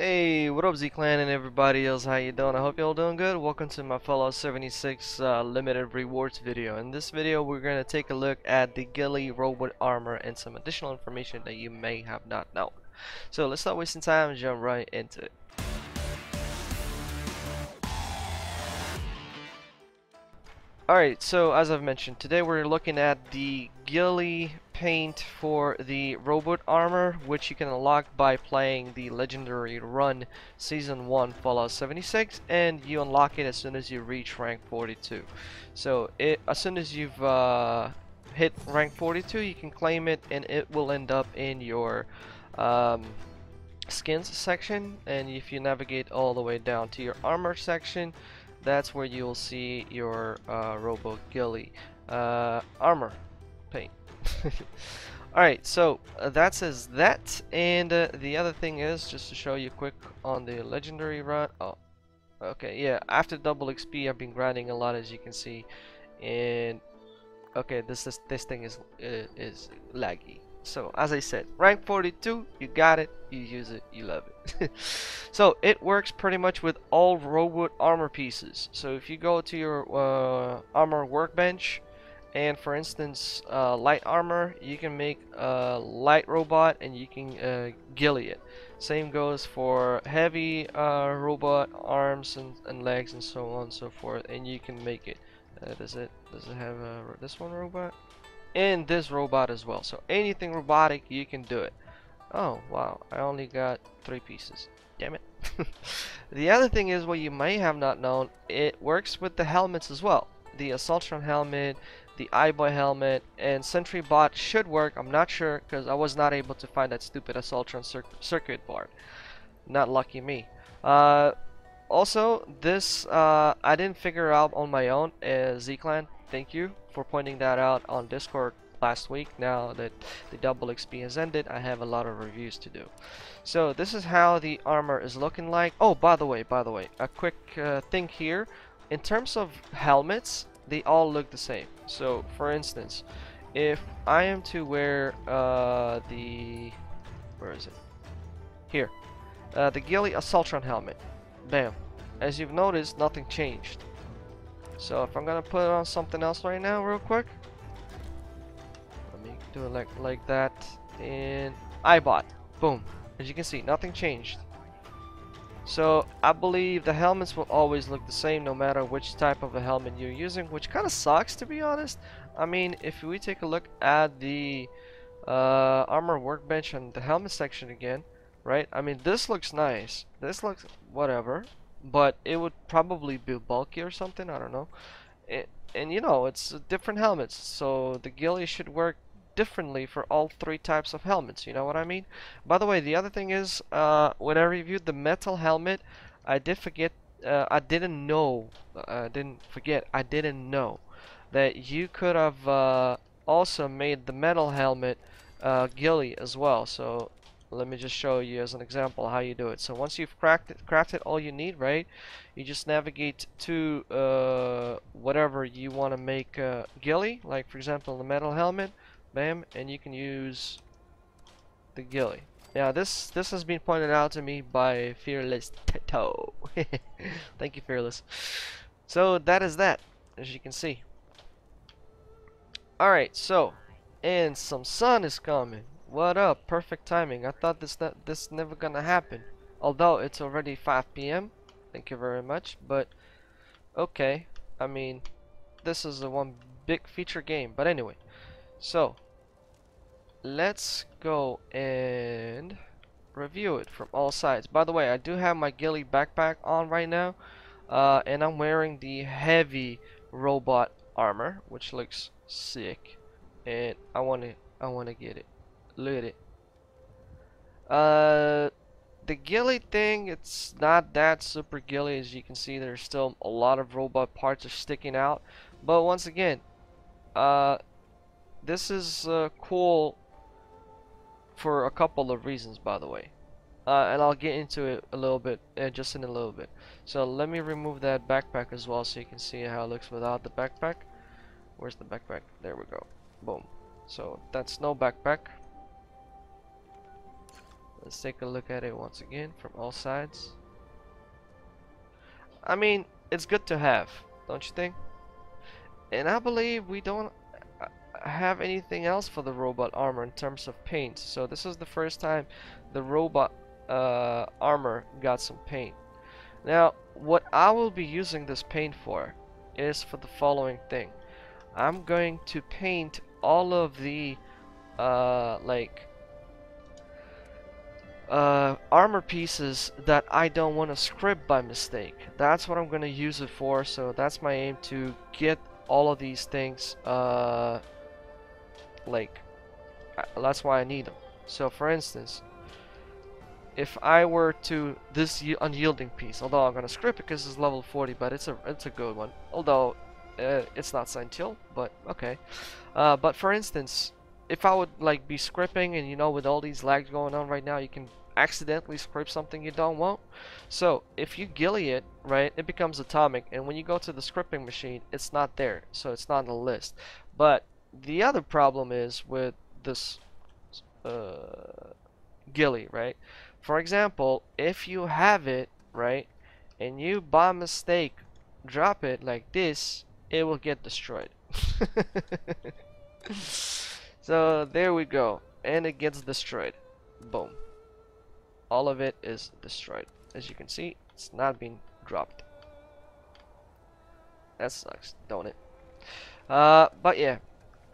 Hey, what up Z-Clan and everybody else, how you doing? I hope y'all doing good. Welcome to my Fallout 76 uh, limited rewards video. In this video, we're going to take a look at the Ghillie robot armor and some additional information that you may have not known. So let's not wasting time and jump right into it. Alright, so as I've mentioned, today we're looking at the Ghillie paint for the robot armor, which you can unlock by playing the legendary run season 1 Fallout 76, and you unlock it as soon as you reach rank 42. So it, as soon as you've uh, hit rank 42, you can claim it, and it will end up in your um, skins section, and if you navigate all the way down to your armor section, that's where you'll see your uh, Robo Ghillie uh, armor paint. Alright, so uh, that says that, and uh, the other thing is, just to show you quick on the legendary run, oh, okay, yeah, after double XP I've been grinding a lot as you can see, and okay, this, this, this thing is, uh, is laggy. So as I said, rank 42, you got it, you use it, you love it. so it works pretty much with all robot armor pieces. So if you go to your uh, armor workbench, and for instance, uh, light armor, you can make a light robot and you can uh, it. Same goes for heavy uh, robot arms and, and legs and so on and so forth, and you can make it. Uh, does it does it have this one robot? And this robot as well. So anything robotic, you can do it. Oh, wow. I only got three pieces. Damn it. the other thing is what you may have not known, it works with the helmets as well. The Assaultron helmet, the Eyebot helmet, and Sentry Bot should work. I'm not sure because I was not able to find that stupid Assaultron cir circuit board. Not lucky me. Uh, also, this uh, I didn't figure out on my own. Uh, Z-Clan, thank you for pointing that out on Discord last week. Now that the double XP has ended, I have a lot of reviews to do. So this is how the armor is looking like. Oh, by the way, by the way, a quick uh, thing here. In terms of helmets, they all look the same. So, for instance, if I am to wear uh, the... Where is it? Here. Uh, the Ghillie Assaultron helmet. Bam. As you've noticed, nothing changed. So if I'm gonna put on something else right now real quick. Let me do it like like that. And Eyebot boom. As you can see nothing changed. So I believe the helmets will always look the same no matter which type of a helmet you're using which kind of sucks to be honest. I mean if we take a look at the uh, armor workbench and the helmet section again right? I mean this looks nice. This looks whatever but it would probably be bulky or something I don't know. It, and you know it's different helmets so the ghillie should work differently for all three types of helmets you know what I mean? By the way the other thing is uh, when I reviewed the metal helmet I did forget uh, I didn't know I uh, didn't forget I didn't know that you could have uh, also made the metal helmet uh, ghillie as well. So let me just show you as an example how you do it. So once you've cracked it, crafted all you need right you just navigate to uh, whatever you want to make uh, ghillie. Like for example the metal helmet bam and you can use the ghillie. Now this this has been pointed out to me by fearless Tito thank you fearless. So that is that as you can see. Alright so and some sun is coming what up? Perfect timing. I thought this this never gonna happen. Although it's already 5 p.m. Thank you very much. But okay. I mean, this is the one big feature game. But anyway, so let's go and review it from all sides. By the way, I do have my ghillie backpack on right now, uh, and I'm wearing the heavy robot armor, which looks sick, and I want to I want to get it. Look at it. Uh, the ghillie thing, it's not that super ghillie. As you can see, there's still a lot of robot parts are sticking out. But once again, uh, this is uh, cool for a couple of reasons, by the way. Uh, and I'll get into it a little bit, uh, just in a little bit. So let me remove that backpack as well so you can see how it looks without the backpack. Where's the backpack? There we go. Boom. So that's no backpack. Let's take a look at it once again from all sides. I mean, it's good to have, don't you think? And I believe we don't uh, have anything else for the robot armor in terms of paint. So this is the first time the robot uh, armor got some paint. Now, what I will be using this paint for is for the following thing. I'm going to paint all of the uh, like uh, armor pieces that I don't want to scrip by mistake. That's what I'm going to use it for. So that's my aim to get all of these things uh, like that's why I need them. So for instance, if I were to this unyielding piece, although I'm gonna scrip it because it's level 40, but it's a it's a good one. Although uh, it's not Sentinel, but okay. Uh, but for instance, if I would like be scripting and you know with all these lags going on right now, you can accidentally scrip something you don't want. So if you ghillie it, right, it becomes atomic, and when you go to the scripting machine, it's not there, so it's not on the list. But the other problem is with this uh, ghillie, right? For example, if you have it, right, and you by mistake drop it like this, it will get destroyed. so there we go. And it gets destroyed. Boom. All of it is destroyed. As you can see, it's not being dropped. That sucks, don't it? Uh, but yeah,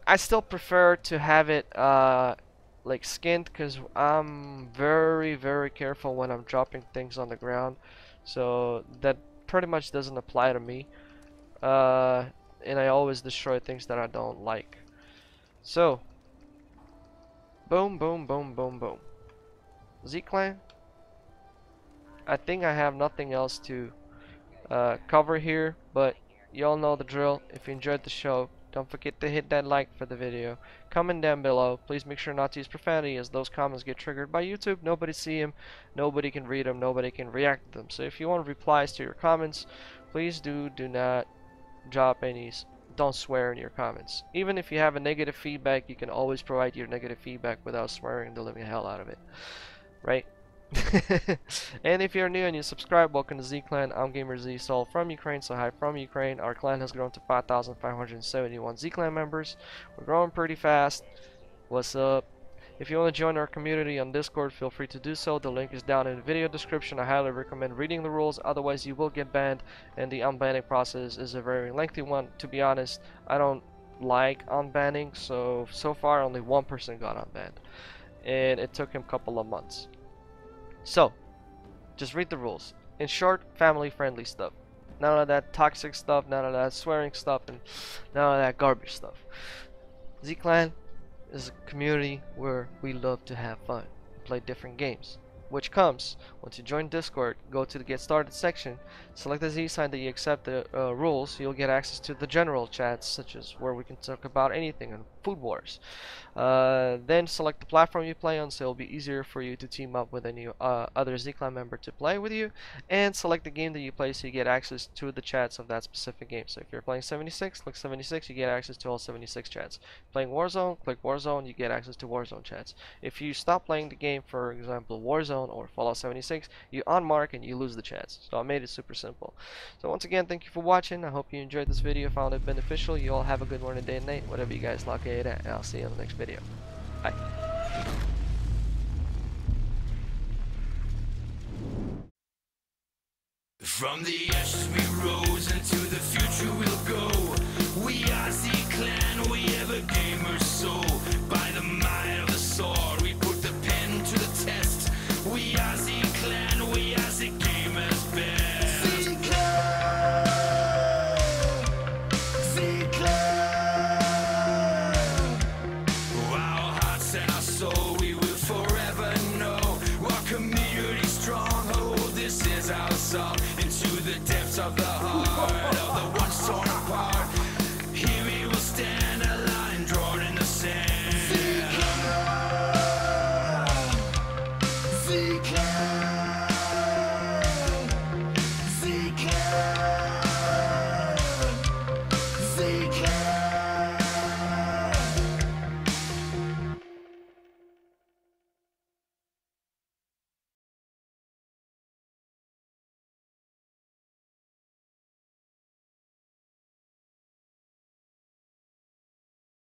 I still prefer to have it uh, like skinned because I'm very very careful when I'm dropping things on the ground so that pretty much doesn't apply to me uh, and I always destroy things that I don't like so boom boom boom boom boom Z-Clan I think I have nothing else to uh, cover here but y'all know the drill if you enjoyed the show don't forget to hit that like for the video. Comment down below. Please make sure not to use profanity as those comments get triggered by YouTube. Nobody see them. Nobody can read them. Nobody can react to them. So if you want replies to your comments, please do do not drop any don't swear in your comments. Even if you have a negative feedback, you can always provide your negative feedback without swearing the living hell out of it. Right? and if you're new and you subscribe, welcome to Z Clan. I'm Gamer Z Soul from Ukraine, so hi from Ukraine. Our clan has grown to 5,571 Z Clan members. We're growing pretty fast. What's up? If you want to join our community on Discord, feel free to do so. The link is down in the video description. I highly recommend reading the rules, otherwise you will get banned, and the unbanning process is a very lengthy one. To be honest, I don't like unbanning, so so far only one person got unbanned, and it took him a couple of months. So, just read the rules. In short, family friendly stuff. None of that toxic stuff, none of that swearing stuff, and none of that garbage stuff. Z-Clan is a community where we love to have fun, play different games which comes once you join Discord. Go to the Get Started section, select the Z sign that you accept the uh, rules. You'll get access to the general chats, such as where we can talk about anything and food wars. Uh, then select the platform you play on, so it'll be easier for you to team up with any uh, other Z-Clan member to play with you. And select the game that you play, so you get access to the chats of that specific game. So if you're playing 76, click 76, you get access to all 76 chats. Playing Warzone, click Warzone, you get access to Warzone chats. If you stop playing the game, for example, Warzone or Fallout 76, you unmark and you lose the chance. So I made it super simple. So once again, thank you for watching. I hope you enjoyed this video, found it beneficial. You all have a good morning, day, and night, whatever you guys it at, and I'll see you in the next video. Bye. From the